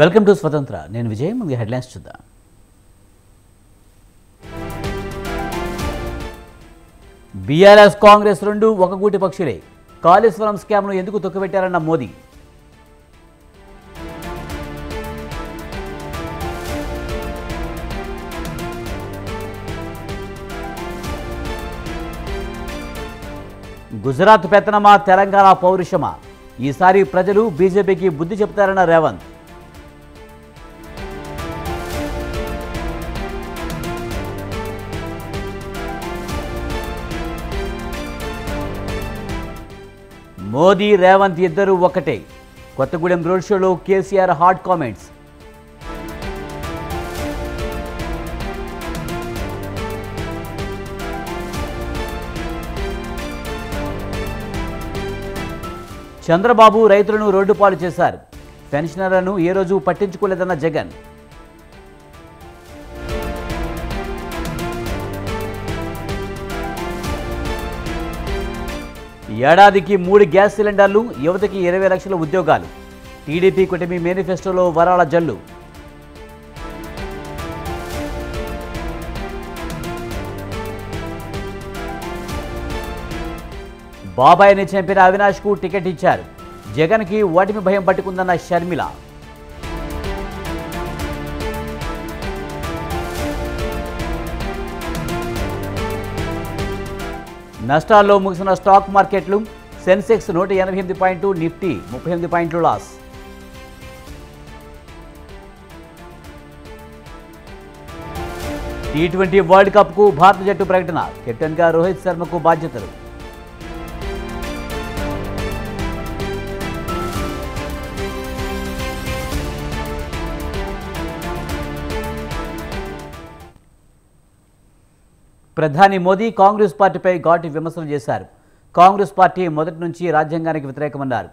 Welcome to స్వతంత్ర. నేను విజయ్ ముందు హెడ్లైన్స్ చూద్దాం. బీఆర్ఎస్ కాంగ్రెస్ రెండు ఒక గూటి పక్షులే. కాళేశ్వరం స్కామ్ను ఎందుకు తొక్కిపెట్టారన్న మోదీ? గుజరాత్ పెత్తనమా తెలంగాణ పౌరుషమా? ఈసారి ప్రజలు బీజేపీకి బుద్ధి చెప్తారన్న రేవంత్. మోదీ రేవంత్ ఇద్దరు ఒకటే. కొత్తగూడెం రోడ్ షోలో కేసీఆర్ హాట్ కామెంట్స్. చంద్రబాబు రైతులను రోడ్డు పాలు చేశారు. పెన్షనర్లను ఏ రోజు పట్టించుకోలేదన్న జగన్. ఏడాదికి మూడు గ్యాస్ సిలిండర్లు యువతకి ఇరవై లక్షల ఉద్యోగాలు. టీడీపీ కూటమి మేనిఫెస్టోలో వరాల జల్లు. బాబాయ్ని చంపిన అవినాష్కు టికెట్ ఇచ్చారు. జగన్కి ఓటమి భయం పట్టుకుందన్న షర్మిల. నష్టాల్లో ముగిసిన స్టాక్ మార్కెట్లు సెన్సెక్స్ నూట ఎనభై ఎనిమిది పాయింట్లు నిఫ్టీ ముప్పై ఎనిమిది పాయింట్లు లాస్. టీ ట్వంటీ వరల్డ్ కప్కు భారత జట్టు ప్రకటన కెప్టెన్గా రోహిత్ శర్మకు బాధ్యతలు. ప్రధాని మోదీ కాంగ్రెస్ పార్టీపై ఘాటు విమర్శలు చేశారు. కాంగ్రెస్ పార్టీ మొదటి నుంచి రాజ్యాంగానికి వ్యతిరేకమన్నారు.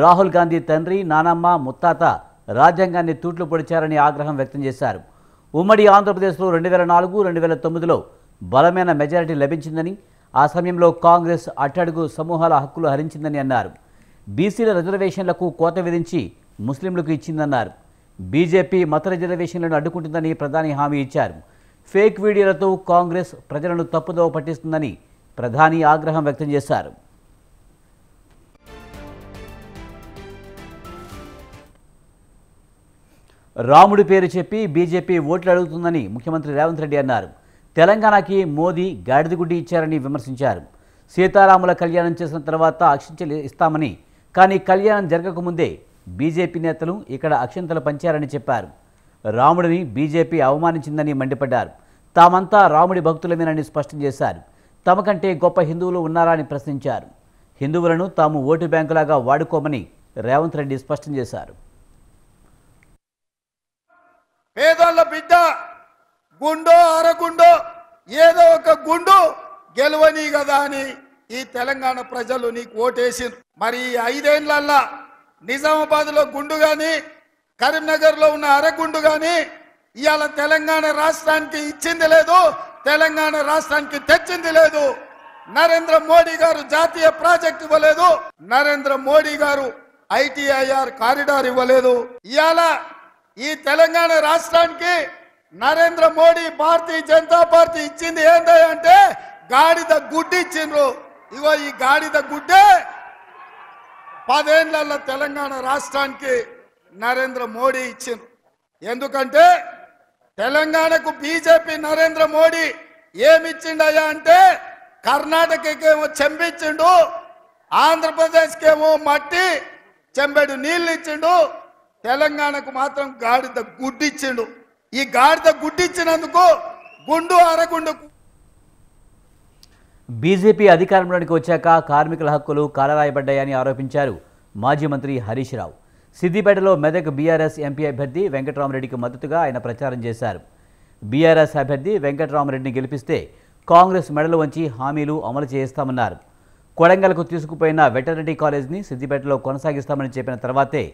రాహుల్ గాంధీ తండ్రి నానమ్మ ముత్తాత రాజ్యాంగాన్ని తూట్లు పొడిచారని ఆగ్రహం వ్యక్తం చేశారు. ఉమ్మడి ఆంధ్రప్రదేశ్లో రెండు వేల నాలుగు రెండు వేల తొమ్మిదిలో బలమైన మెజారిటీ లభించిందని ఆ సమయంలో కాంగ్రెస్ అట్టడుగు సమూహాల హక్కులు హరించిందని అన్నారు. బీసీల రిజర్వేషన్లకు కోత విధించి ముస్లింలకు ఇచ్చిందన్నారు. బీజేపీ మత రిజర్వేషన్లను అడ్డుకుంటుందని ప్రధాని హామీ ఇచ్చారు. ఫేక్ వీడియోలతో కాంగ్రెస్ ప్రజలను తప్పుదోవ పట్టిస్తుందని ప్రధాని ఆగ్రహం వ్యక్తం చేశారు. రాముడి పేరు చెప్పి బీజేపీ ఓట్లు అడుగుతుందని ముఖ్యమంత్రి రేవంత్ రెడ్డి అన్నారు. తెలంగాణకి మోదీ గాడిదగుడ్డి ఇచ్చారని విమర్శించారు. సీతారాముల కళ్యాణం చేసిన తర్వాత అక్షింతలు ఇస్తామని కానీ కళ్యాణం జరగకముందే బీజేపీ నేతలు ఇక్కడ అక్షింతలు పంచారని చెప్పారు. రాముడిని బీజేపీ అవమానించిందని మండిపడ్డారు. తామంతా రాముడి భక్తులమేనని స్పష్టం చేశారు. తమకంటే గొప్ప హిందువులు ఉన్నారా అని ప్రశ్నించారు. హిందువులను తాము ఓటు బ్యాంకులాగా వాడుకోమని రేవంత్ రెడ్డి స్పష్టం చేశారు. పేదోళ్ళ బిడ్డ గుండో అరగుండో ఏదో ఒక గుండు గెలవని కదా అని ఈ తెలంగాణ ప్రజలు నీకు ఓటేసిండ్రు. మరి ఐదేళ్ళల్లా నిజామాబాద్లో గుండు గాని కరీంనగర్లో ఉన్న అరగుండు కానీ ఇవాళ తెలంగాణ రాష్ట్రానికి ఇచ్చింది లేదు తెలంగాణ రాష్ట్రానికి తెచ్చింది లేదు. నరేంద్ర మోడీ గారు జాతీయ ప్రాజెక్ట్ ఇవ్వలేదు నరేంద్ర మోడీ గారు ఐటీఐఆర్ కారిడార్ ఇవ్వలేదు. ఇవాళ ఈ తెలంగాణ రాష్ట్రానికి నరేంద్ర మోడీ భారతీయ జనతా పార్టీ ఇచ్చింది ఏంటంటే గాడిద గుడ్డి ఇచ్చిండ్రు. ఇగో ఈ గాడిద గుడ్డే పదేళ్ళ తెలంగాణ రాష్ట్రానికి నరేంద్ర మోడీ ఇచ్చిండ్రు. ఎందుకంటే తెలంగాణకు బీజేపీ నరేంద్ర మోడీ ఏమిచ్చిండయ్యా అంటే కర్ణాటకకేమో చెంపించిండు ఆంధ్రప్రదేశ్కేమో మట్టి చెంబెడు నీళ్ళు ఇచ్చిండు తెలంగాణకు మాత్రం గాడిద గుడ్డిచ్చిండు. ఈ గాడిద గుడ్డిచ్చినందుకు గుండు అరగుండు. బీజేపీ అధికారంలోనికి వచ్చాక కార్మికుల హక్కులు కాలరాయబడ్డాయని ఆరోపించారు మాజీ మంత్రి హరీష్ రావు. సిద్దిపేటలో మెదక్ బీఆర్ఎస్ ఎంపీ అభ్యర్థి వెంకటరామరెడ్డికి మద్దతుగా ఆయన ప్రచారం చేశారు. బీఆర్ఎస్ అభ్యర్థి వెంకటరామరెడ్డిని గెలిపిస్తే కాంగ్రెస్ మెడలు వంచి హామీలు అమలు చేస్తామన్నారు. కొడంగల్కు తీసుకుపోయిన వెటర్నరీ కాలేజ్ని సిద్దిపేటలో కొనసాగిస్తామని చెప్పిన తర్వాతే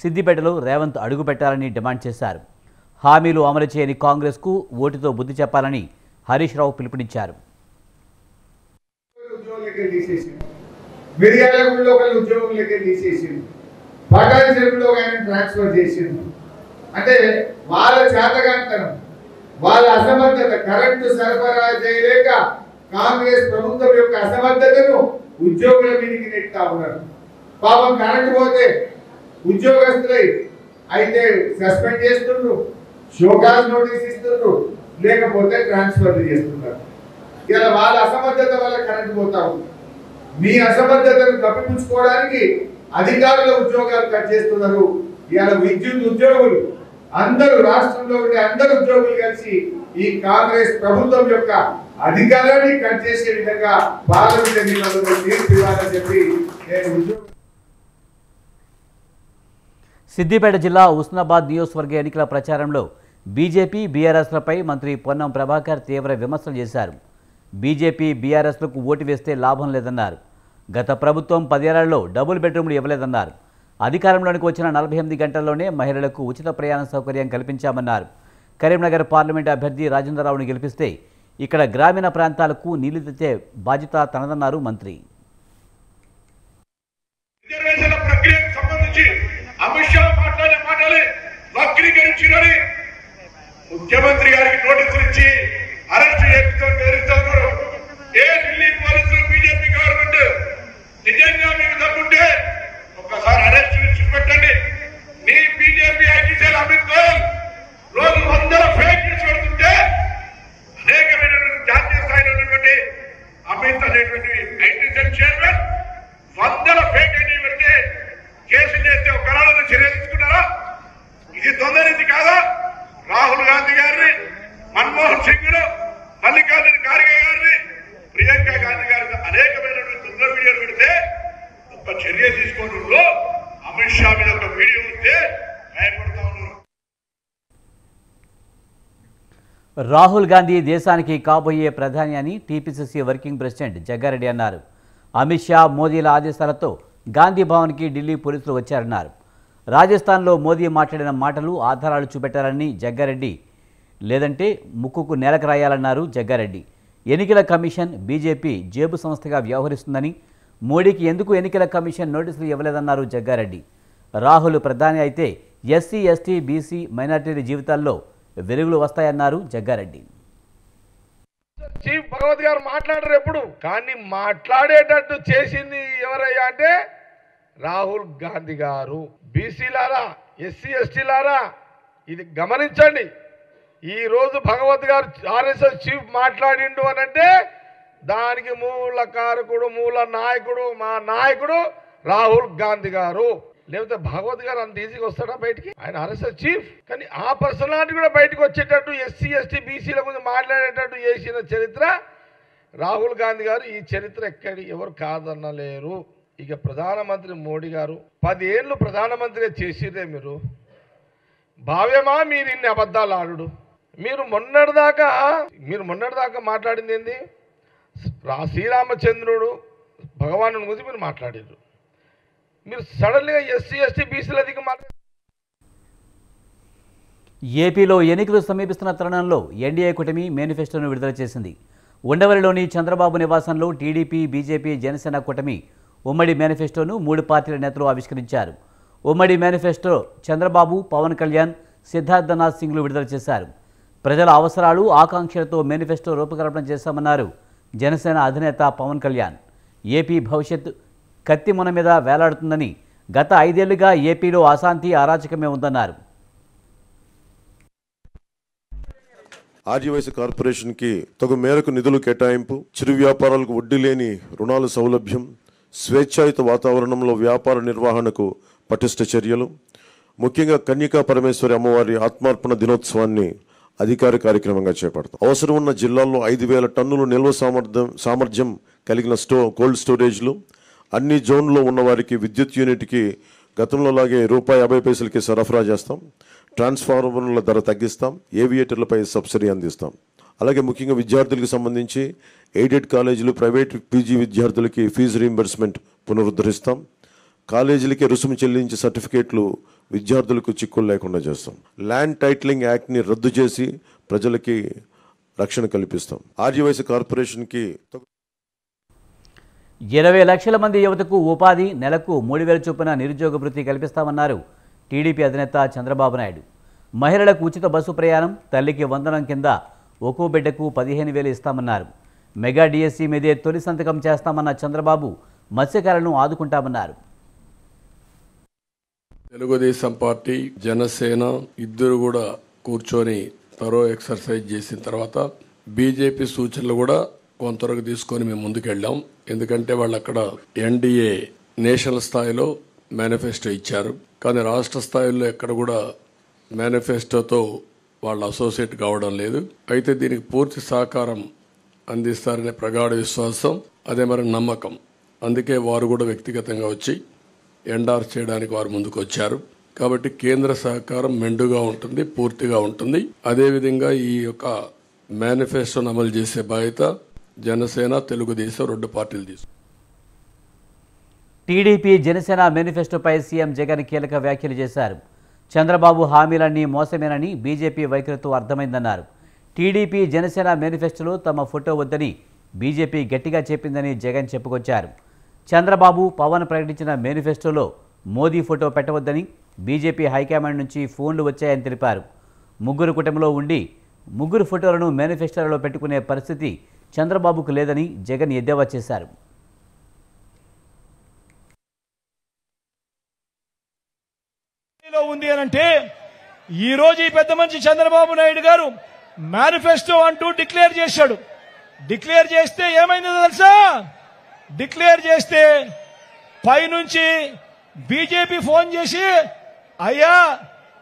సిద్దిపేటలో రేవంత్ అడుగుపెట్టాలని డిమాండ్ చేశారు. హామీలు అమలు చేయని కాంగ్రెస్కు ఓటుతో బుద్ధి చెప్పాలని హరీష్ రావు పిలుపునిచ్చారు. ఉద్యోగులకే తీసేసిండు. ఉద్యోగులకే తీసేసింది పటాన్ చెరువులో ఆయన ట్రాన్స్ఫర్ చేసిండు. అంటే వాళ్ళ చేతగాంతనం వాళ్ళ అసమర్థత కరెంటు సరఫరా చేయలేక కాంగ్రెస్ ప్రభుత్వం యొక్క అసమర్థతను ఉద్యోగుల మీదకి నెట్టా ఉన్నారు పాపం కరెంటు పోతే ఉద్యోగస్తులై అయితే సస్పెండ్ చేస్తుండ్రు షోకాస్ నోటీస్ ఇస్తుండ్రు లేకపోతే ట్రాన్స్ఫర్ చేస్తున్నారు ఇలా వాళ్ళ అసమర్థత వల్ల కరెంటు పోతా ఉంది. మీ అసమర్థతను కప్పిపుచ్చుకోవడానికి అధికారుల ఉద్యోగాలు కట్ చేస్తున్నారు. ఇవాళ విద్యుత్ ఉద్యోగులు అందరూ రాష్ట్రంలో ఉండే అందరు ఉద్యోగులు కలిసి ఈ కాంగ్రెస్ ప్రభుత్వం యొక్క అధికారాన్ని కట్ చేసే విధంగా పార్లమెంట్ ఎన్నికల్లో తీర్పు ఇవ్వాలని చెప్పి నేను సిద్దిపేట జిల్లా ఉస్నాబాద్ నియోజకవర్గ ఎన్నికల ప్రచారంలో బీజేపీ బీఆర్ఎస్లపై మంత్రి పొన్నం ప్రభాకర్ తీవ్ర విమర్శలు చేశారు. బీజేపీ బీఆర్ఎస్లకు ఓటు వేస్తే లాభం లేదన్నారు. గత ప్రభుత్వం పదేళ్ళలో డబుల్ బెడ్రూమ్లు ఇవ్వలేదన్నారు. అధికారంలోనికి వచ్చిన నలభై ఎనిమిది గంటల్లోనే మహిళలకు ఉచిత ప్రయాణ సౌకర్యం కల్పించామన్నారు. కరీంనగర్ పార్లమెంట్ అభ్యర్థి రాజేంద్రరావుని గెలిపిస్తే ఇక్కడ గ్రామీణ ప్రాంతాలకు నీళ్ళు తెచ్చే బాధ్యత తనదన్నారు మంత్రి. ముఖ్యమంత్రి గారికి నోటీసులు ఇచ్చి అరెస్ట్ చేస్తూ ఏ ఢిల్లీ పోలీసులు బీజేపీ గవర్నమెంట్ నిజంగా మీకు దమ్ముంటే ఒక్కసారి అరెస్ట్ చేసి పెట్టండి మీ BJP IT cell Amit Goyal రోజు వందల ఫేక్ న్యూస్ పెడుతుంటే అనేకమైనటువంటి జాతీయ స్థాయిలో ఉన్నటువంటి అమిత్ అనేటువంటి ఐటీ సెల్ చైర్మన్ వందల ఫేక్ ఐటీ పెడితే కేసులు చేస్తే ఒక కళలో చర్య తీసుకున్నారా ఇది తొందరది కాదా రాహుల్ గాంధీ గారిని మన్మోహన్ సింగ్ను మల్లికార్జున ఖార్గే గారిని ప్రియాంక గాంధీ గారిని అనేకమైనటువంటి తొందర వీడియోలు పెడితే ఒక చర్య తీసుకోవడంలో అమిత్ షా మీద ఒక వీడియో ఉంటే భయపడతా ఉన్నారు రాహుల్ గాంధీ దేశానికి కాబోయే ప్రధాని అని టీపీసీసీ వర్కింగ్ ప్రెసిడెంట్ జగ్గారెడ్డి అన్నారు. అమిత్ షా మోదీల ఆదేశాలతో గాంధీ భవన్కి ఢిల్లీ పోలీసులు వచ్చారన్నారు. రాజస్థాన్లో మోదీ మాట్లాడిన మాటలు ఆధారాలు చూపెట్టారని జగ్గారెడ్డి లేదంటే ముక్కుకు నేలకు రాయాలన్నారు జగ్గారెడ్డి. ఎన్నికల కమిషన్ బీజేపీ జేబు సంస్థగా వ్యవహరిస్తుందని మోడీకి ఎందుకు ఎన్నికల కమిషన్ నోటీసులు ఇవ్వలేదన్నారు జగ్గారెడ్డి. రాహుల్ ప్రధాని అయితే ఎస్సీ ఎస్టీ బీసీ మైనార్టీల జీవితాల్లో వెలుగులు వస్తాయన్నారు జగ్గారెడ్డి. చీఫ్ భగవత్ గారు మాట్లాడరు ఎప్పుడు? కానీ మాట్లాడేటట్టు చేసింది ఎవరయ్యా అంటే రాహుల్ గాంధీ గారు. బీసీలారా ఎస్సీ ఎస్టీలారా ఇది గమనించండి. ఈరోజు భగవత్ గారు ఆర్ఎస్ఎస్ చీఫ్ మాట్లాడిండు అని అంటే దానికి మూల కారకుడు మూల నాయకుడు మా నాయకుడు రాహుల్ గాంధీ గారు. లేకపోతే భాగవత్ గారు అంత ఈజీగా వస్తాడా బయటికి? ఆయన ఆర్ఎస్ఎస్ చీఫ్. కానీ ఆ పర్సనాలిటీ కూడా బయటకు వచ్చేటట్టు ఎస్సీ ఎస్టీ బీసీల గురించి మాట్లాడేటట్టు చేసిన చరిత్ర రాహుల్ గాంధీ గారు ఈ చరిత్ర ఎక్కడి? ఎవరు కాదనలేరు. ఇక ప్రధానమంత్రి మోడీ గారు పదేళ్ళు ప్రధానమంత్రిగా చేసిరే మీరు. భావ్యమా? మీరు ఇన్ని అబద్ధాలు ఆడుడు. మీరు మొన్నటిదాకా మీరు మొన్నటిదాకా మాట్లాడింది ఏంది? రా శ్రీరామచంద్రుడు భగవాను గురించి మీరు మాట్లాడారు మీరు సడన్గా ఎస్సీ ఎస్టీ బీసీల దిగి మాట్లాడారు ఏపీలో ఎన్నికలు సమీపిస్తున్న తరుణంలో ఎన్డీఏ కూటమి మేనిఫెస్టోను విడుదల చేసింది. ఉండవల్లిలోని చంద్రబాబు నివాసంలో టీడీపీ బీజేపీ జనసేన కూటమి ఉమ్మడి మేనిఫెస్టోను మూడు పార్టీల నేతలు ఆవిష్కరించారు. ఉమ్మడి మేనిఫెస్టో చంద్రబాబు పవన్ కళ్యాణ్ సిద్ధార్థనాథ్ సింగ్లు విడుదల చేశారు. ప్రజల అవసరాలు ఆకాంక్షలతో మేనిఫెస్టో రూపకల్పన చేశామన్నారు జనసేన అధినేత పవన్ కళ్యాణ్. ఏపీ భవిష్యత్ కత్తి మన మీద వేలాడుతుందని గత ఐదేళ్ళుగా ఏపీలో అశాంతి అరాచకమే ఉందన్నారు. ఆర్యవైశ్య కార్పొరేషన్కి తగు మేరకు నిధులు కేటాయింపు చిరు వ్యాపారాలకు వడ్డీ లేని రుణాల సౌలభ్యం స్వేచ్ఛాయుత వాతావరణంలో వ్యాపార నిర్వహణకు పటిష్ట చర్యలు ముఖ్యంగా కన్యకా పరమేశ్వరి అమ్మవారి ఆత్మార్పణ దినోత్సవాన్ని అధికార కార్యక్రమంగా చేపడతాం. అవసరం ఉన్న జిల్లాల్లో ఐదు వేల టన్నులు నిల్వ సామర్థ్యం సామర్థ్యం కలిగిన స్టో కోల్డ్ స్టోరేజ్లు అన్ని జోన్లో ఉన్నవారికి విద్యుత్ యూనిట్కి గతంలో లాగే రూపాయి యాభై పైసలకి సరఫరా చేస్తాం. ట్రాన్స్ఫార్మర్ల ధర తగ్గిస్తాం. ఏవియేటర్లపై సబ్సిడీ అందిస్తాం. అలాగే ముఖ్యంగా విద్యార్థులకు సంబంధించి ఎయిడెడ్ కాలేజీలు ప్రైవేట్ పీజీ విద్యార్థులకి ఫీజు రీంబర్స్మెంట్ పునరుద్ధరిస్తాం. కాలేజీలకి రుసుము చెల్లించే సర్టిఫికేట్లు విద్యార్థులకు చిక్కులు లేకుండా చేస్తాం. ల్యాండ్ టైటిలింగ్ యాక్ట్ని రద్దు చేసి ప్రజలకి రక్షణ కల్పిస్తాం. ఆర్యవైశ్య కార్పొరేషన్కి ఇరవై లక్షల మంది యువతకు ఉపాధి నెలకు మూడు వేల చొప్పున నిరుద్యోగ వృత్తి కల్పిస్తామన్నారు టీడీపీ అధినేత చంద్రబాబు నాయుడు. మహిళలకు ఉచిత బస్సు ప్రయాణం తల్లికి వందనం కింద ఒక్కో బిడ్డకు పదిహేను వేలు ఇస్తామన్నారు. మెగా డిఎస్సీ మీదే తొలి సంతకం చేస్తామన్న చంద్రబాబు మత్స్యకారులను ఆదుకుంటామన్నారు. తెలుగుదేశం పార్టీ జనసేన ఇద్దరు కూడా కూర్చొని తరో ఎక్సర్సైజ్ చేసిన తర్వాత బీజేపీ సూచనలు కూడా కొంతవరకు తీసుకొని మేము ముందుకెళ్ళాం. ఎందుకంటే వాళ్ళు అక్కడ ఎన్డీఏ నేషనల్ స్థాయిలో మేనిఫెస్టో ఇచ్చారు. కానీ రాష్ట్ర స్థాయిలో ఎక్కడ కూడా మేనిఫెస్టోతో వాళ్ళు అసోసియేట్ కావడం లేదు. అయితే దీనికి పూర్తి సహకారం అందిస్తారనే ప్రగాఢ విశ్వాసం అదే మరి నమ్మకం. అందుకే వారు కూడా వ్యక్తిగతంగా వచ్చి ఎండార్ చేయడానికి వారు ముందుకు వచ్చారు కాబట్టి కేంద్ర సహకారం మెండుగా ఉంటుంది పూర్తిగా ఉంటుంది. అదేవిధంగా ఈ యొక్క మేనిఫెస్టోను అమలు చేసే బాధ్యత జనసేన తెలుగుదేశం రెండు పార్టీలు తీసు. టీడీపీ జనసేన మేనిఫెస్టోపై సీఎం జగన్ కీలక వ్యాఖ్యలు చేశారు. చంద్రబాబు హామీలన్నీ మోసమేనని బీజేపీ వైఖరితో అర్థమైందన్నారు. టీడీపీ జనసేన మేనిఫెస్టోలో తమ ఫోటో వద్దని బీజేపీ గట్టిగా చెప్పిందని జగన్ చెప్పుకొచ్చారు. చంద్రబాబు పవన్ ప్రకటించిన మేనిఫెస్టోలో మోదీ ఫోటో పెట్టవద్దని బీజేపీ హైకమాండ్ నుంచి ఫోన్లు వచ్చాయని తెలిపారు. ముగ్గురు కుటుంబంలో ఉండి ముగ్గురు ఫోటోలను మేనిఫెస్టోలో పెట్టుకునే పరిస్థితి చంద్రబాబుకు లేదని జగన్ ఎద్దేవా చేశారు. ఉంది అని అంటే ఈ రోజు ఈ పెద్ద మనిషి చంద్రబాబు నాయుడు గారు మేనిఫెస్టో అంటూ డిక్లేర్ చేశాడు. డిక్లేర్ చేస్తే ఏమైందో తెలుసా? డిక్లేర్ చేస్తే పైనుంచి బీజేపీ ఫోన్ చేసి అయ్యా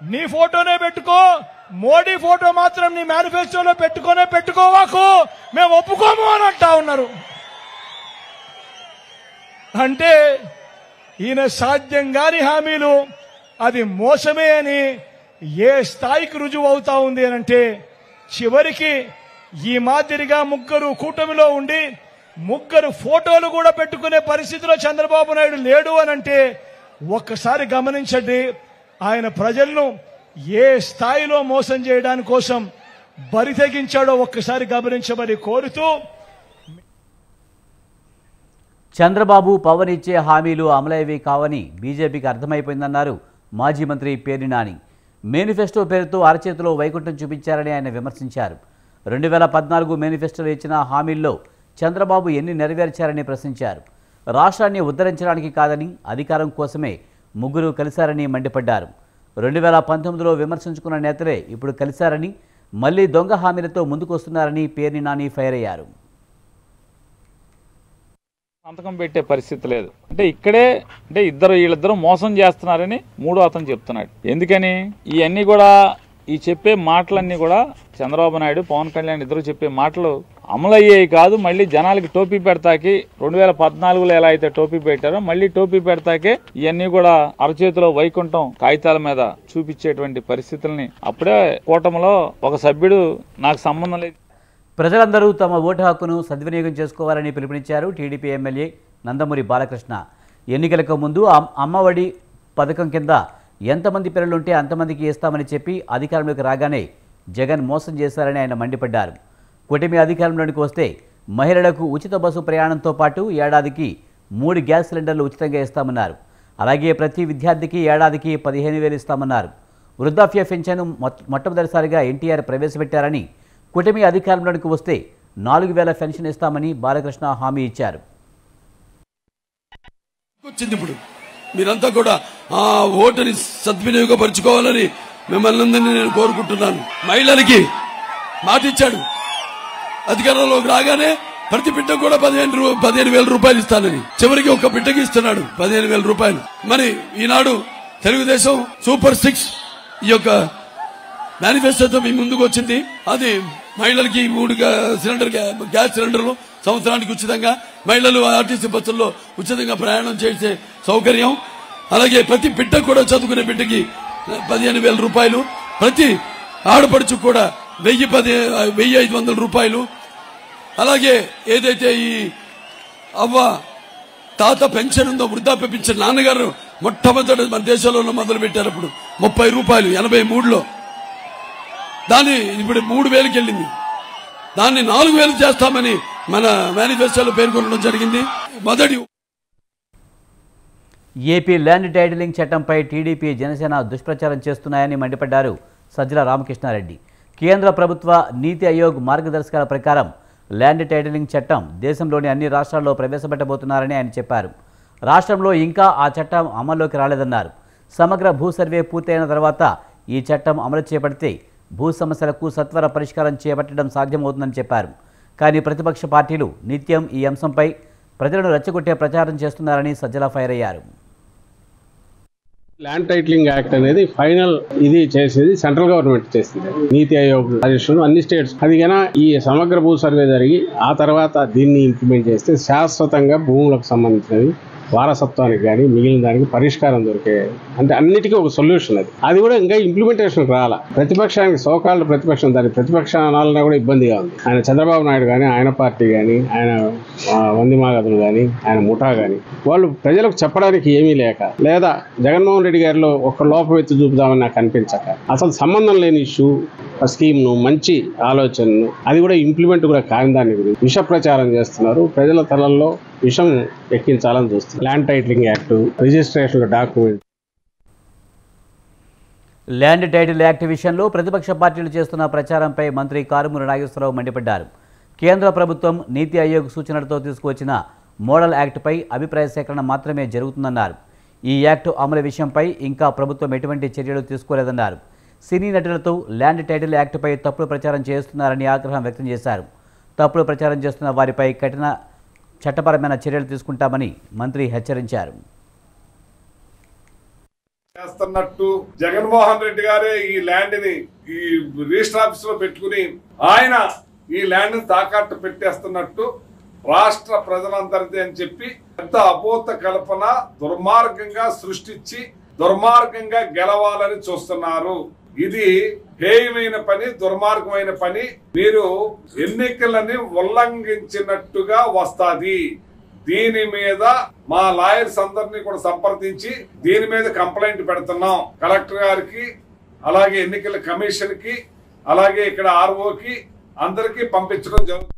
నీ ఫోటోనే పెట్టుకో మోడీ ఫోటో మాత్రం నీ మేనిఫెస్టోలో పెట్టుకునే పెట్టుకోవాకు. మేము ఒప్పుకోము అని అంటా ఉన్నారు. అంటే ఈయన సాధ్యం కాని హామీలు అది మోసమే అని ఏ స్థాయికి రుజువు అవుతా ఉంది అని అంటే చివరికి ఈ మాదిరిగా ముగ్గురు కూటమిలో ఉండి ముగ్గురు ఫోటోలు కూడా పెట్టుకునే పరిస్థితిలో చంద్రబాబు నాయుడు లేడు అని అంటే ఒక్కసారి గమనించండి. ఆయన ప్రజలను ఏ స్థాయిలో మోసం చేయడాని కోసం బరి తెగించాడో ఒక్కసారి గమనించమని కోరుతూ చంద్రబాబు పవన్ ఇచ్చే హామీలు అమలయ్యేవి కావని బీజేపీకి అర్థమైపోయిందన్నారు మాజీ మంత్రి పేర్ని నాని. మేనిఫెస్టో పేరుతో అరచేతిలో వైకుంఠం చూపించారని ఆయన విమర్శించారు. రెండు వేల పద్నాలుగు మేనిఫెస్టోలో ఇచ్చిన హామీల్లో చంద్రబాబు ఎన్ని నెరవేర్చారని ప్రశ్నించారు. రాష్ట్రాన్ని ఉద్ధరించడానికి కాదని అధికారం కోసమే ముగ్గురు కలిశారని మండిపడ్డారు. రెండు వేల పంతొమ్మిదిలో విమర్శించుకున్న నేతలే ఇప్పుడు కలిశారని మళ్ళీ దొంగ హామీలతో ముందుకొస్తున్నారని పేర్ని నాని ఫైర్ అయ్యారు. సంతకం పెట్టే పరిస్థితి లేదు. అంటే ఇక్కడే అంటే ఇద్దరు వీళ్ళిద్దరూ మోసం చేస్తున్నారని మూడో అతను చెప్తున్నాడు. ఎందుకని? ఇవన్నీ కూడా ఈ చెప్పే మాటలన్నీ కూడా చంద్రబాబు నాయుడు పవన్ కళ్యాణ్ ఇద్దరు చెప్పే మాటలు అమలయ్యేవి కాదు. మళ్ళీ జనాలకి టోపీ పెడతాకి రెండు వేల పద్నాలుగులో ఎలా అయితే టోపీ పెట్టారో మళ్ళీ టోపీ పెడతాకే ఇవన్నీ కూడా అరచేతిలో వైకుంఠం కాగితాల మీద చూపించేటువంటి పరిస్థితుల్ని అప్పుడే కూటమిలో ఒక సభ్యుడు నాకు సంబంధం లేదు. ప్రజలందరూ తమ ఓటు హక్కును సద్వినియోగం చేసుకోవాలని పిలుపునిచ్చారు టీడీపీ ఎమ్మెల్యే నందమూరి బాలకృష్ణ. ఎన్నికలకు ముందు అమ్- అమ్మఒడి పథకం కింద ఎంతమంది పిల్లలుంటే అంతమందికి ఇస్తామని చెప్పి అధికారంలోకి రాగానే జగన్ మోసం చేశారని ఆయన మండిపడ్డారు. కూటమి అధికారంలోనికి వస్తే మహిళలకు ఉచిత బస్సు ప్రయాణంతో పాటు ఏడాదికి మూడు గ్యాస్ సిలిండర్లు ఉచితంగా ఇస్తామన్నారు. అలాగే ప్రతి విద్యార్థికి ఏడాదికి పదిహేను వేలు ఇస్తామన్నారు. వృద్ధాప్య పెన్షన్ మొట్టమొదటిసారిగా ఎన్టీఆర్ ప్రవేశపెట్టారని కూటమి అధికారంలోనికి వస్తే నాలుగు వేల పెన్షన్ ఇస్తామని బాలకృష్ణ హామీ ఇచ్చారు. మీరంతా కూడా ఆ ఓటుని సద్వినియోగపరుచుకోవాలని మిమ్మల్ని అందరినీ నేను కోరుకుంటున్నాను. మహిళలకి మాట ఇచ్చాడు అధికారంలోకి రాగానే ప్రతి బిడ్డకు కూడా పదిహేను పదిహేను వేల రూపాయలు ఇస్తానని. చివరికి ఒక బిడ్డకి ఇస్తున్నాడు పదిహేను వేల రూపాయలు. మరి ఈనాడు తెలుగుదేశం సూపర్ సిక్స్ ఈ యొక్క మేనిఫెస్టోతో మీ ముందుకు వచ్చింది. అది మహిళలకి మూడు సిలిండర్ గ్యా- గ్యాస్ సిలిండర్లు సంవత్సరానికి ఉచితంగా మహిళలు ఆర్టీసీ బస్సుల్లో ఉచితంగా ప్రయాణం చేసే సౌకర్యం. అలాగే ప్రతి బిడ్డ కూడా చదువుకునే బిడ్డకి పదిహేను వేల రూపాయలు. ప్రతి ఆడపడుచు కూడా వెయ్యి పది వెయ్యి ఐదు వందల రూపాయలు. అలాగే ఏదైతే ఈ అవ్వ తాత పెన్షన్ ఉందో వృద్ధాప్య పెన్షన్ నాన్నగారు మొట్టమొదటి మన దేశంలో మొదలు పెట్టారు అప్పుడు ముప్పై రూపాయలు ఎనభై మూడులో. దాన్ని ఇప్పుడు మూడు వేలకు వెళ్ళింది. దాన్ని నాలుగు వేలు చేస్తామని మన మేనిఫెస్టోలో పేర్కొనడం జరిగింది. మొదటి ఏపీ ల్యాండ్ టైటిలింగ్ చట్టంపై టీడీపీ జనసేన దుష్ప్రచారం చేస్తున్నాయని మండిపడ్డారు సజ్జల రామకృష్ణారెడ్డి. కేంద్ర ప్రభుత్వ నీతి ఆయోగ్ మార్గదర్శకాల ప్రకారం ల్యాండ్ టైటిలింగ్ చట్టం దేశంలోని అన్ని రాష్ట్రాల్లో ప్రవేశపెట్టబోతున్నారని ఆయన చెప్పారు. రాష్ట్రంలో ఇంకా ఆ చట్టం అమల్లోకి రాలేదన్నారు. సమగ్ర భూ సర్వే పూర్తయిన తర్వాత ఈ చట్టం అమలు చేపడితే భూ సమస్యలకు సత్వర పరిష్కారం చేపట్టడం సాధ్యమవుతుందని చెప్పారు. కానీ ప్రతిపక్ష పార్టీలు నిత్యం ఈ అంశంపై ప్రజలను రెచ్చగొట్టే ప్రచారం చేస్తున్నారని సజ్జల ఫైర్ అయ్యారు. ల్యాండ్ టైటిలింగ్ యాక్ట్ అనేది ఫైనల్ ఇది చేసేది సెంట్రల్ గవర్నమెంట్ చేసింది. నీతి ఆయోగ్ సజెషన్ అన్ని స్టేట్స్. అదిగైనా ఈ సమగ్ర భూ సర్వే జరిగి ఆ తర్వాత దీన్ని ఇంప్లిమెంట్ చేస్తే శాశ్వతంగా భూములకు సంబంధించినవి వారసత్వానికి కానీ మిగిలిన దానికి పరిష్కారం దొరికే అంటే అన్నిటికీ ఒక సొల్యూషన్ అది. అది కూడా ఇంకా ఇంప్లిమెంటేషన్ రాల. ప్రతిపక్షానికి సోకాళ్ళు ప్రతిపక్షం దాని ప్రతిపక్ష అనాలన్నా కూడా ఇబ్బందిగా ఉంది. ఆయన చంద్రబాబు నాయుడు కానీ ఆయన పార్టీ కానీ ఆయన వందిమాగతులు కానీ ఆయన ముఠా కానీ వాళ్ళు ప్రజలకు చెప్పడానికి ఏమీ లేక లేదా జగన్మోహన్ రెడ్డి గారిలో ఒక లోపం ఎత్తి చూపుదామని నాకు అనిపించక అసలు సంబంధం లేని ఇష్యూ స్కీమ్ను మంచి ఆలోచనను అది కూడా ఇంప్లిమెంట్ కూడా కాని దాని గురించి విష ప్రచారం చేస్తున్నారు. ప్రజల తలల్లో విషం ఎక్కించాలని చూస్తున్నారు. Land titling act registration document land title act విషయంలో ప్రతిపక్ష పార్టీలు చేస్తున్న ప్రచారంపై మంత్రి కారుమూరి నాగేశ్వరరావు మండిపడ్డారు. కేంద్ర ప్రభుత్వం నీతి ఆయోగ్ సూచనలతో తీసుకువచ్చిన మోడల్ యాక్ట్పై అభిప్రాయ సేకరణ మాత్రమే జరుగుతుందన్నారు. ఈ యాక్ట్ అమలు విషయంపై ఇంకా ప్రభుత్వం ఎటువంటి చర్యలు తీసుకోలేదన్నారు. సినీ నటులతో ల్యాండ్ టైటిల్ యాక్ట్పై తప్పుడు ప్రచారం చేస్తున్నారని ఆగ్రహం వ్యక్తం చేశారు. తప్పుడు ప్రచారం చేస్తున్న వారిపై కఠిన చట్టపరమైన చర్యలు తీసుకుంటామని మంత్రి హెచ్చరించారు. చేస్తున్నట్టు జగన్మోహన్ రెడ్డి గారే ఈ ల్యాండ్ని ఈ రిజిస్టర్ ఆఫీస్లో పెట్టుకుని ఆయన ఈ ల్యాండ్ని తాకట్టు పెట్టేస్తున్నట్టు రాష్ట్ర ప్రజలందరిది అని చెప్పి పెద్ద అబోత కల్పన దుర్మార్గంగా సృష్టించి దుర్మార్గంగా గెలవాలని చూస్తున్నారు. ఇది హేయమైన పని దుర్మార్గమైన పని. మీరు ఎన్నికలని ఉల్లంఘించినట్టుగా వస్తాది. దీని మీద మా లాయర్స్ అందరినీ కూడా సంప్రదించి దీని మీద కంప్లైంట్ పెడుతున్నాం. కలెక్టర్ గారికి అలాగే ఎన్నికల కమిషన్కి అలాగే ఇక్కడ ఆర్ఓకి అందరికీ పంపించడం జరుగుతుంది.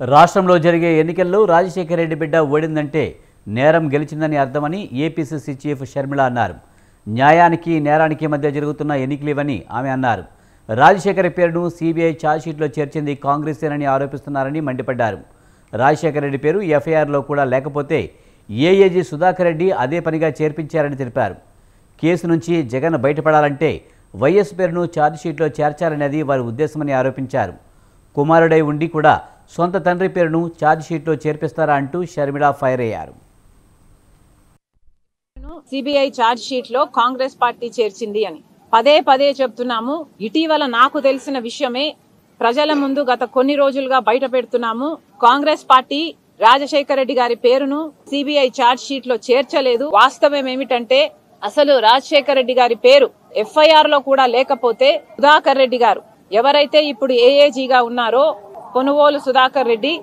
రాష్ట్రంలో జరిగే ఎన్నికల్లో రాజశేఖర రెడ్డి బిడ్డ ఓడిందంటే నేరం గెలిచిందని అర్థమని ఏపీసీసీ చీఫ్ షర్మిల అన్నారు. న్యాయానికి నేరానికి మధ్య జరుగుతున్న ఎన్నికలేవని ఆమె అన్నారు. రాజశేఖర్ పేరును సీబీఐ ఛార్జ్షీట్లో చేర్చింది కాంగ్రెసేనని ఆరోపిస్తున్నారని మండిపడ్డారు. రాజశేఖర రెడ్డి పేరు ఎఫ్ఐఆర్లో కూడా లేకపోతే ఏఏజీ సుధాకర్ రెడ్డి అదే పనిగా చేర్పించారని తెలిపారు. కేసు నుంచి జగన్ బయటపడాలంటే వైఎస్ పేరును ఛార్జ్షీట్లో చేర్చాలనేది వారి ఉద్దేశమని ఆరోపించారు. కుమారుడై ఉండి కూడా సొంత తండ్రి పేరును ఛార్జ్షీట్లో చేర్పిస్తారా అంటూ షర్మిళ ఫైర్ అయ్యారు. సిబిఐ ఛార్జ్ షీట్లో కాంగ్రెస్ పార్టీ చేర్చింది అని. పదే పదే చెప్తున్నాము ఇటీవల నాకు తెలిసిన విషయమే ప్రజల ముందు గత కొన్ని రోజులుగా బయట పెడుతున్నాము. కాంగ్రెస్ పార్టీ రాజశేఖర రెడ్డి గారి పేరును సిబిఐ ఛార్జ్ షీట్లో చేర్చలేదు. వాస్తవం ఏమిటంటే అసలు రాజశేఖర రెడ్డి గారి పేరు ఎఫ్ఐఆర్లో కూడా లేకపోతే సుధాకర్ రెడ్డి గారు ఎవరైతే ఇప్పుడు ఏఏజీగా ఉన్నారో కొనుగోలు సుధాకర్ రెడ్డి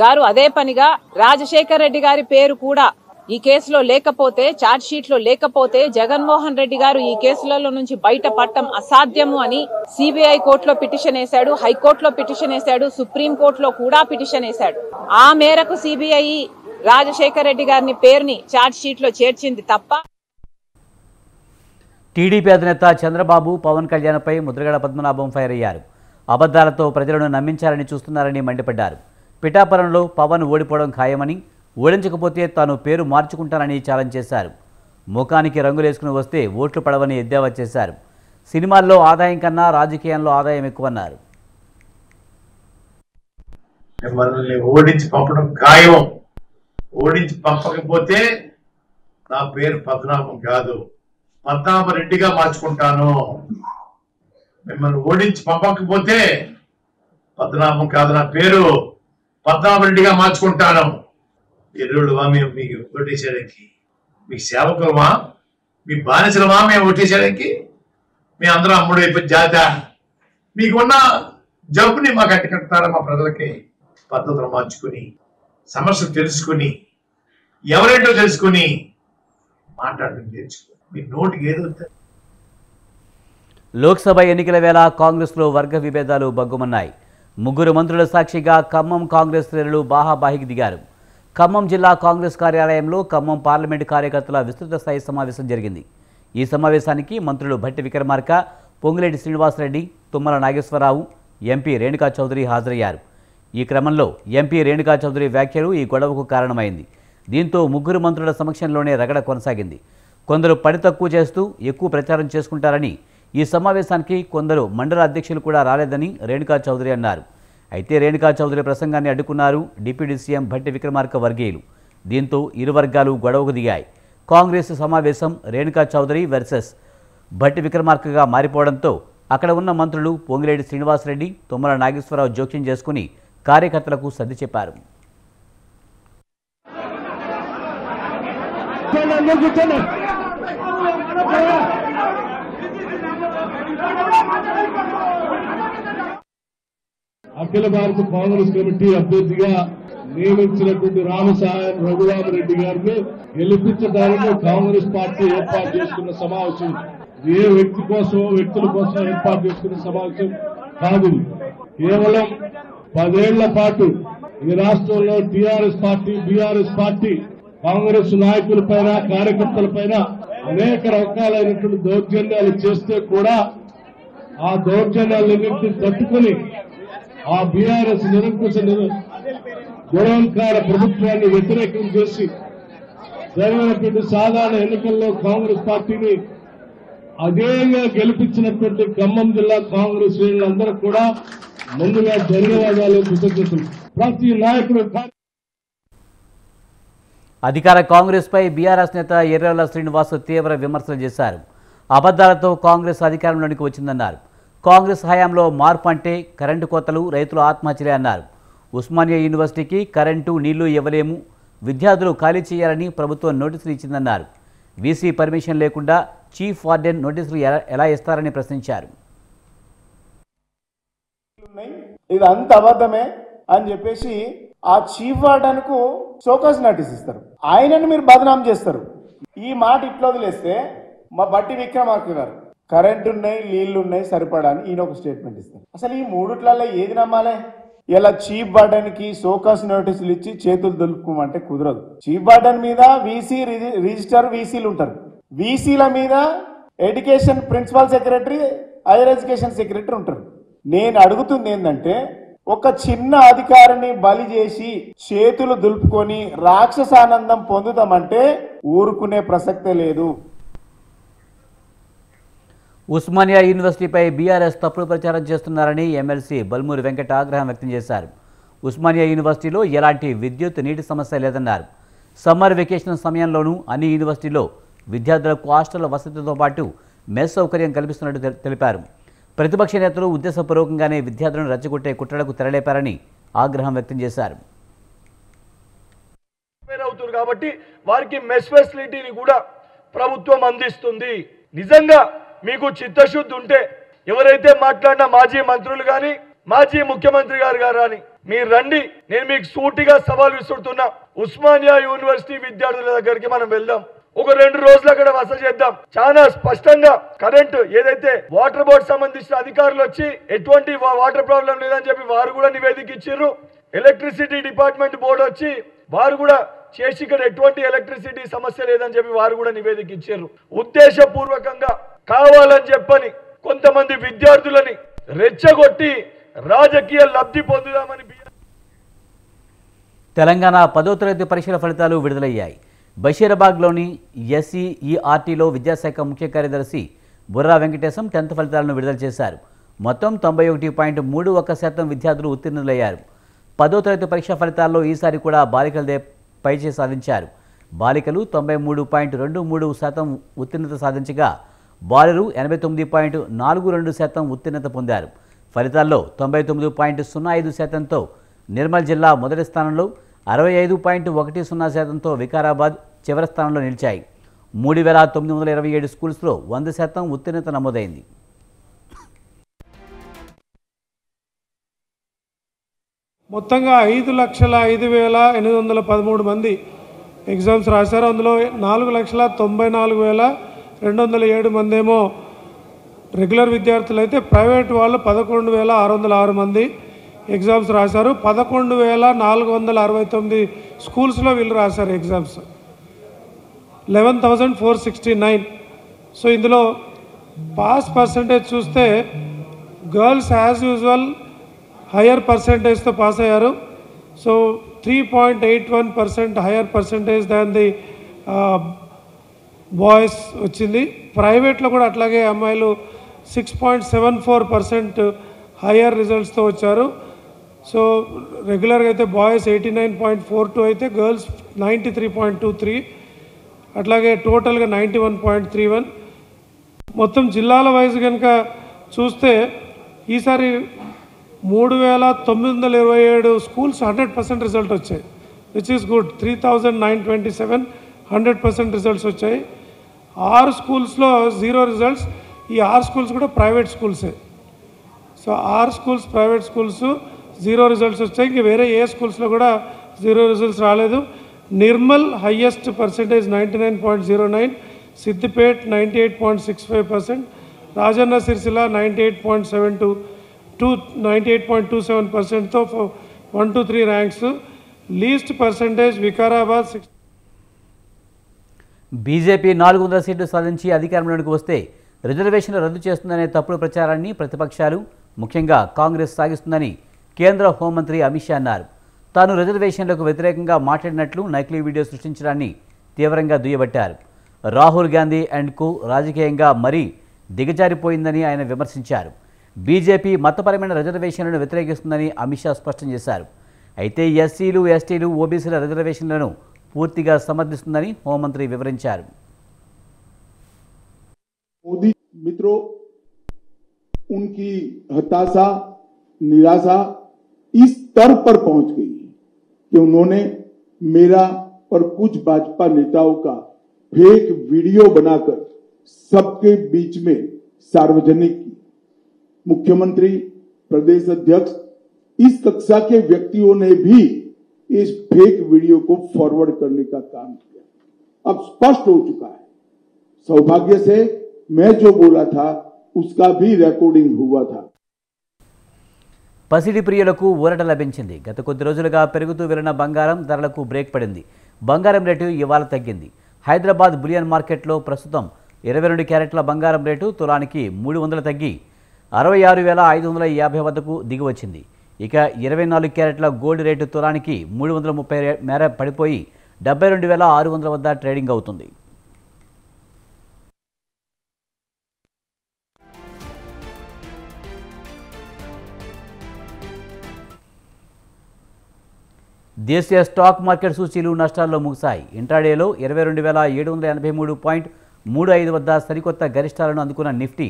గారు అదే పనిగా రాజశేఖర్ రెడ్డి గారి పేరు కూడా ఈ కేసులో లేకపోతే ఛార్జ్ షీట్లో లేకపోతే జగన్మోహన్ రెడ్డి గారు ఈ కేసులలో నుంచి బయట పట్టడం అసాధ్యము అని సిబిఐ కోర్టులో పిటిషన్ వేశాడు హైకోర్టులో పిటిషన్ వేశాడు సుప్రీం కోర్టులో కూడా పిటిషన్ వేశాడు. ఆ మేరకు సిబిఐ రాజశేఖర్ రెడ్డి గారిని పేరుని ఛార్జ్ షీట్లో చేర్చింది తప్ప టీడీపీ అధినేత చంద్రబాబు పవన్ కళ్యాణ్పై ముద్రగడ పద్మనాభం ఫైర్ అయ్యారు. అబద్ధాలతో ప్రజలను నమ్మించాలని చూస్తున్నారని మండిపడ్డారు. పిఠాపురంలో పవన్ ఓడిపోవడం ఖాయమని ఓడించకపోతే తాను పేరు మార్చుకుంటానని ఛాలెంజ్ చేశారు. ముఖానికి రంగులేసుకుని వస్తే ఓట్లు పడవని ఎద్దేవా చేశారు. సినిమాల్లో ఆదాయం కన్నా రాజకీయంలో ఆదాయం ఎక్కువన్నారు. మనల్ని ఓడించి పంపడం ఖాయం. ఓడించి పంపకపోతే నా పేరు పద్మనాభం కాదు. పద్మనాభ రెడ్డిగా మార్చుకుంటాను. మిమ్మల్ని ఓడించి పంపకపోతే పద్మనాభం కాదు నా పేరు. పద్మనాభ రెడ్డిగా మార్చుకుంటాను. ఎరువుడువా మేము మీకు ఓటేసేయడానికి మీ సేవకులమా? మీ బానిసలమా మేము ఓటేసేయడానికి మీ అందరం అమ్ముడు అయిపోయి జాత. మీకున్న జబ్బుని మాకు అట్టకడతారా మా ప్రజలకి? పద్ధతులు మార్చుకుని సమస్యలు తెలుసుకుని ఎవరేంటో తెలుసుకుని మాట్లాడడం నేర్చుకో మీ నోటికి ఏదో లోక్సభ ఎన్నికల వేళ కాంగ్రెస్లో వర్గ విభేదాలు బగ్గుమన్నాయి ముగ్గురు మంత్రుల సాక్షిగా ఖమ్మం కాంగ్రెస్ శ్రేణులు బాహాబాహికి దిగారు. ఖమ్మం జిల్లా కాంగ్రెస్ కార్యాలయంలో ఖమ్మం పార్లమెంటు కార్యకర్తల విస్తృత స్థాయి సమావేశం జరిగింది. ఈ సమావేశానికి మంత్రులు భట్టి విక్రమార్క పొంగులేటి శ్రీనివాసరెడ్డి తుమ్మల నాగేశ్వరరావు ఎంపీ రేణుకా చౌదరి హాజరయ్యారు. ఈ క్రమంలో ఎంపీ రేణుకా చౌదరి వ్యాఖ్యలు ఈ గొడవకు కారణమైంది. దీంతో ముగ్గురు మంత్రుల సమక్షంలోనే రగడ కొనసాగింది. కొందరు పని తక్కువ చేస్తూ ఎక్కువ ప్రచారం చేసుకుంటారని ఈ సమావేశానికి కొందరు మండల అధ్యక్షులు కూడా రాలేదని రేణుకా చౌదరి అన్నారు. అయితే రేణుకా చౌదరి ప్రసంగాన్ని అడ్డుకున్నారు డిప్యూటీ సీఎం భట్టి విక్రమార్క వర్గీయులు. దీంతో ఇరు వర్గాలు గొడవకు దిగాయి. కాంగ్రెస్ సమావేశం రేణుకా చౌదరి వర్సెస్ భట్టి విక్రమార్కగా మారిపోవడంతో అక్కడ ఉన్న మంత్రులు పొంగిరెడ్డి శ్రీనివాసరెడ్డి తుమ్మల నాగేశ్వరరావు జోక్యం చేసుకుని కార్యకర్తలకు సర్ది చెప్పారు. అఖిల భారత కాంగ్రెస్ కమిటీ అభ్యర్థిగా నియమించినటువంటి రామసాయం రఘురామరెడ్డి గారిని గెలిపించడానికి కాంగ్రెస్ పార్టీ ఏర్పాటు చేసుకున్న సమావేశం. ఏ వ్యక్తి కోసం వ్యక్తుల కోసం ఏర్పాటు చేసుకున్న సమావేశం కాదు. కేవలం పదేళ్ళ పాటు ఈ రాష్ట్రంలో TRS party BRS party Congress నాయకులపైన కార్యకర్తలపైన అనేక రకాలైనటువంటి దౌర్జన్యాలు చేస్తే కూడా ఆ దౌర్జన్యాలన్నింటినీ తట్టుకుని ఆ బీఆర్ఎస్ నిరంకుశ నిర- ప్రభుత్వాన్ని వ్యతిరేకం చేసి జరిగినటువంటి సాధారణ ఎన్నికల్లో కాంగ్రెస్ పార్టీని అదేగా గెలిపించినటువంటి ఖమ్మం జిల్లా కాంగ్రెస్ శ్రేణులందరూ కూడా ముందుగా ధన్యవాదాలు కృతజ్ఞతలు. ప్రతి నాయకుడు అధికార కాంగ్రెస్పై బీఆర్ఎస్ నేత ఎర్రవల్ల శ్రీనివాస్ తీవ్ర విమర్శలు చేశారు. అబద్ధాలతో కాంగ్రెస్ అధికారంలోనికి వచ్చిందన్నారు. కాంగ్రెస్ హయాంలో మార్పు అంటే కరెంటు కోతలు రైతులు ఆత్మహత్యలే అన్నారు. ఉస్మానియా యూనివర్సిటీకి కరెంటు నీళ్ళు ఇవ్వలేము. విద్యార్థులు ఖాళీ చేయాలని ప్రభుత్వం నోటీసులు ఇచ్చిందన్నారు. వీసీ పర్మిషన్ లేకుండా చీఫ్ వార్డెన్ నోటీసులు ఎలా- ఎలా ఇస్తారని ప్రశ్నించారు. ఇది అంత అబద్ధమే అని చెప్పేసి ఆ చీఫ్ వార్డెన్కు షోకాస్ నోటీస్ ఇస్తారు. ఆయనను మీరు బదనాం చేస్తారు. ఈ మాట ఇట్లా వదిలేస్తే మా బట్టి విక్రమార్క గారు కరెంట్ ఉన్నాయి నీళ్ళు ఉన్నాయి సరిపడా అని ఈయన ఒక స్టేట్మెంట్ ఇస్తారు అసలు ఈ మూడిట్లలో ఏది నమ్మాలి? ఇలా చీఫ్ వార్డెన్కి నోటీసులు ఇచ్చి చేతులు దులుపుకోమంటే కుదరదు. చీఫ్ వార్డెన్ మీద వీసీ రిజిస్టర్ వీసీలు ఉంటారు. వీసీల మీద education principal secretary higher education secretary ఉంటారు. నేను అడుగుతుంది ఏంటంటే ఒక చిన్న అధికారిని బలి చేసి చేతులు దులుపుకొని రాక్షసానందం పొందుతామంటే ఊరుకునే ప్రసక్తే లేదు. ఉస్మానియా యూనివర్సిటీపై బీఆర్ఎస్ తప్పుడు ప్రచారం చేస్తున్నారని ఎమ్మెల్సీ బల్మూరి వెంకట ఆగ్రహం వ్యక్తం చేశారు. ఉస్మానియా యూనివర్సిటీలో ఎలాంటి విద్యుత్ నీటి సమస్య లేదన్నారు. సమ్మర్ వెకేషన్ సమయంలోనూ అన్ని యూనివర్సిటీలో విద్యార్థులకు హాస్టల్ వసతితో పాటు మెస్ సౌకర్యం కల్పిస్తున్నట్టు తె- తెలిపారు. ప్రతిపక్ష నేతలు ఉద్దేశపూర్వకంగానే విద్యార్థులను రచ్చగొట్టే కుట్రలకు తెరలేపారని ఆగ్రహం వ్యక్తం చేశారు. అవుతున్నారు కాబట్టి వారికి మెస్ ఫెసిలిటీని కూడా ప్రభుత్వం అందిస్తుంది. నిజంగా మీకు చిత్తశుద్ధి ఉంటే ఎవరైతే మాట్లాడిన మాజీ మంత్రులు కానీ మాజీ ముఖ్యమంత్రి గారు గారు అని మీరు రండి. నేను మీకు సూటిగా సవాల్ విసురుతున్నా. ఉస్మానియా యూనివర్సిటీ విద్యార్థుల దగ్గరికి మనం వెళ్దాం. ఒక రెండు రోజులు అక్కడ వస చేద్దాం. చాలా స్పష్టంగా కరెంట్ ఏదైతే వాటర్ బోర్డ్ సంబంధించిన అధికారులు వచ్చి ఎటువంటి వాటర్ ప్రాబ్లం లేదని చెప్పి వారు కూడా నివేదిక ఇచ్చిర్రు ఎలక్ట్రిసిటీ డిపార్ట్మెంట్ బోర్డు వచ్చి వారు కూడా చేసి ఇక్కడ ఎటువంటి ఎలక్ట్రిసిటీ సమస్య లేదని చెప్పి వారు కూడా నివేదిక ఇచ్చారు ఉద్దేశపూర్వకంగా కావాలని చెప్పని కొంతమంది విద్యార్థులని రెచ్చగొట్టి రాజకీయ లబ్ధి పొందుదామని తెలంగాణ పదో తరగతి పరీక్షల ఫలితాలు విడుదలయ్యాయి. బషీరాబాద్లోని ఎస్ఈఈఆర్టీలో విద్యాశాఖ ముఖ్య కార్యదర్శి బుర్రా వెంకటేశం టెన్త్ ఫలితాలను విడుదల చేశారు. మొత్తం తొంభై ఒకటి పాయింట్ మూడు ఒక శాతం విద్యార్థులు ఉత్తీర్ణులయ్యారు. పదో తరగతి పరీక్ష ఫలితాల్లో ఈసారి కూడా బాలికలదే పైచే సాధించారు. బాలికలు తొంభై మూడు పాయింట్ రెండు మూడు శాతం ఉత్తీర్ణత సాధించగా బాలరు ఎనభై తొమ్మిది పాయింట్ నాలుగు రెండు శాతం ఉత్తీర్ణత పొందారు. ఫలితాల్లో తొంభై తొమ్మిది పాయింట్ సున్నా ఐదు శాతంతో నిర్మల్ జిల్లా మొదటి స్థానంలో అరవై ఐదు పాయింట్ ఒకటి సున్నా శాతంతో వికారాబాద్ చివరి స్థానంలో నిలిచాయి. మూడు వేల తొమ్మిది వందల ఇరవై ఏడు స్కూల్స్లో వంద శాతం ఉత్తీర్ణత నమోదైంది. మొత్తంగా ఐదు లక్షల ఐదు వేల ఎనిమిది వందల పదమూడు మంది ఎగ్జామ్స్ రాశారు. అందులో నాలుగు లక్షల తొంభై నాలుగు వేల రెండు వందల ఏడు మంది ఏమో రెగ్యులర్ విద్యార్థులు అయితే ప్రైవేట్ వాళ్ళు పదకొండు వేల ఆరు వందల ఆరు మంది ఎగ్జామ్స్ రాశారు. పదకొండు వేల నాలుగు వందల అరవై తొమ్మిది స్కూల్స్లో వీళ్ళు రాశారు exams. Eleven thousand four sixty nine. So ఇందులో పాస్ పర్సంటేజ్ చూస్తే గర్ల్స్ యాజ్ యూజువల్ హయ్యర్ పర్సంటేజ్తో పాస్ అయ్యారు. So three point eight one percent higher percentage than the boys వచ్చింది. ప్రైవేట్లో కూడా అట్లాగే అమ్మాయిలు six point seven four percent higher రిజల్ట్స్తో వచ్చారు. సో రెగ్యులర్గా అయితే boys eighty nine point four two అయితే girls ninety three point two three అట్లాగే టోటల్గా ninety one point three one. మొత్తం జిల్లాల వైజ్ కనుక చూస్తే ఈసారి మూడు వేల తొమ్మిది వందల ఇరవై ఏడు స్కూల్స్ హండ్రెడ్ పర్సెంట్ రిజల్ట్ వచ్చాయి. Which is good. Three thousand nine twenty seven hundred percent results వచ్చాయి. ఆరు స్కూల్స్లో జీరో రిజల్ట్స్ ఈ ఆరు స్కూల్స్ కూడా ప్రైవేట్ స్కూల్సే. సో ఆరు schools private schools zero results వచ్చాయి. ఇంక వేరే ఏ స్కూల్స్లో కూడా జీరో రిజల్ట్స్ రాలేదు. Nirmal highest percentage ninety nine point zero nine Siddipet ninety eight point six five percent Rajanna Sircilla ninety eight point seven two two ninety eight point two seven పర్సెంట్తో one two three ranks. Least percentage Vikarabad six BJP నాలుగు వందల సీట్లు సాధించి అధికారంలోకి వస్తే రిజర్వేషన్లు రద్దు చేస్తుందనే తప్పుడు ప్రచారాన్ని ప్రతిపక్షాలు ముఖ్యంగా కాంగ్రెస్ సాగిస్తుందని కేంద్ర హోంమంత్రి అమిత్ షా అన్నారు. తాను రిజర్వేషన్లకు వ్యతిరేకంగా మాట్లాడినట్లు నకిలీ వీడియో సృష్టించడాన్ని తీవ్రంగా దుయ్యబట్టారు. రాహుల్ గాంధీ అండ్కు రాజకీయంగా మరీ దిగజారిపోయిందని ఆయన విమర్శించారు. బీజేపీ మతపరమైన రిజర్వేషన్లను వ్యతిరేకిస్తుందని అమిత్ షా స్పష్టం చేశారు. అయితే ఎస్సీలు ఎస్టీలు ఓబీసీల రిజర్వేషన్లను పూర్తిగా సమర్థిస్తుందని హోంమంత్రి వివరించారు मोदी मित्रों उनकी हताशा निराशा इस स्तर पर पहुंच गई है कि उन्होंने मेरा और कुछ भाजपा नेताओं का फेक वीडियो बनाकर सबके बीच में सार्वजनिक की मुख्यमंत्री प्रदेश अध्यक्ष इस कक्षा के व्यक्तियों ने भी इस फेक वीडियो को फॉरवर्ड करने का काम किया अब स्पष्ट हो चुका है सौभाग्य से मैं जो बोला था उसका भी रिकॉर्डिंग हुआ था పసిడి ప్రియులకు ఊరట లభించింది గత కొద్ది రోజులుగా పెరుగుతూ వెళ్లిన బంగారం ధరలకు బ్రేక్ పడింది బంగారం రేటు ఇవాళ తగ్గింది హైదరాబాద్ బులియన్ మార్కెట్లో ప్రస్తుతం ఇరవై రెండు క్యారెట్ల బంగారం రేటు తులానికి మూడు వందలు తగ్గి అరవై ఆరు వేల ఐదు వందల యాభై వద్దకు దిగి వచ్చింది ఇక ఇరవై నాలుగు క్యారెట్ల గోల్డ్ రేటు తులానికి మూడు వందల ముప్పై మేర పడిపోయి డెబ్బై రెండు వేల ఆరు వందల వద్ద ట్రేడింగ్ అవుతుంది. దేశీయ స్టాక్ మార్కెట్ సూచీలు నష్టాల్లో ముగిశాయి. ఇంట్రాడేలో ఇరవై రెండు వేల ఏడు వందల ఎనభై మూడు పాయింట్ మూడు ఐదు వద్ద సరికొత్త గరిష్టాలను అందుకున్న నిఫ్టీ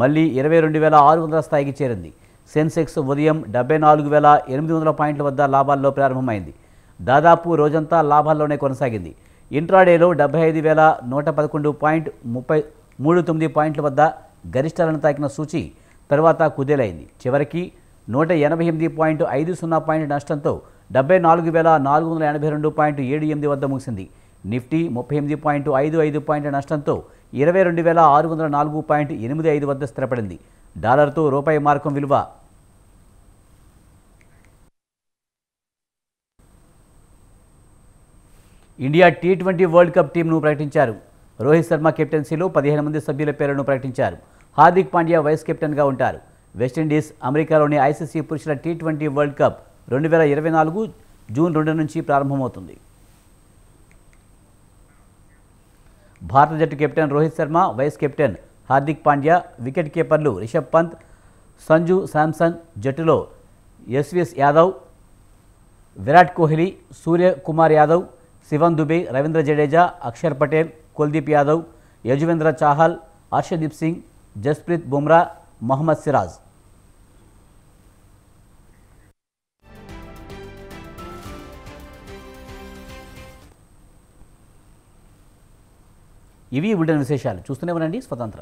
మళ్ళీ ఇరవై రెండు వేల ఆరు వందల స్థాయికి చేరింది. సెన్సెక్స్ ఉదయం డెబ్బై నాలుగు వేల ఎనిమిది వందల పాయింట్ల వద్ద లాభాల్లో ప్రారంభమైంది. దాదాపు రోజంతా లాభాల్లోనే కొనసాగింది. ఇంట్రాడేలో డెబ్బై ఐదు వేల నూట పదకొండు పాయింట్ ముప్పై మూడు తొమ్మిది పాయింట్ల వద్ద గరిష్టాలను తాకిన సూచి తర్వాత కుదేలైంది. చివరికి నూట ఎనభై ఎనిమిది పాయింట్ ఐదు సున్నా పాయింట్ నష్టంతో డెబ్బై నాలుగు వేల నాలుగు వందల ఎనభై రెండు పాయింట్ ఏడు ఎనిమిది వద్ద ముగిసింది. నిఫ్టీ ముప్పై ఎనిమిది పాయింట్ ఐదు ఐదు పాయింట్ నష్టంతో ఇరవై రెండు వేల ఆరు వందల నాలుగు పాయింట్ ఎనిమిది ఐదు వద్ద స్థిరపడింది. డాలర్తో రూపాయి మార్కం విలువ India T twenty world cup టీంను ప్రకటించారు. రోహిత్ శర్మ కెప్టెన్సీలో పదిహేను మంది సభ్యుల పేర్లను ప్రకటించారు. హార్దిక్ పాండ్యా వైస్ కెప్టెన్గా ఉంటారు. వెస్టిండీస్ అమెరికాలోని ఐసీసీ పురుషుల టీ ట్వంటీ వరల్డ్ కప్ రెండు వేల ఇరవై నాలుగు జూన్ రెండు నుంచి ప్రారంభమవుతుంది. భారత జట్టు captain Rohit Sharma vice captain Hardik Pandya wicket కీపర్లు Rishabh Pant Sanju Samson జట్టులో ఎస్విఎస్ యాదవ్ విరాట్ కోహ్లీ సూర్య కుమార్ యాదవ్ శివన్ దుబే రవీంద్ర జడేజా అక్షర్ పటేల్ కుల్దీప్ యాదవ్ యజువేంద్ర చాహల్ హర్షదీప్ సింగ్ జస్ప్రీత్ బుమ్రా మొహమ్మద్ సిరాజ్. ఇవి బులెటిన్ విశేషాలు. చూస్తూనే ఉండండి స్వతంత్ర.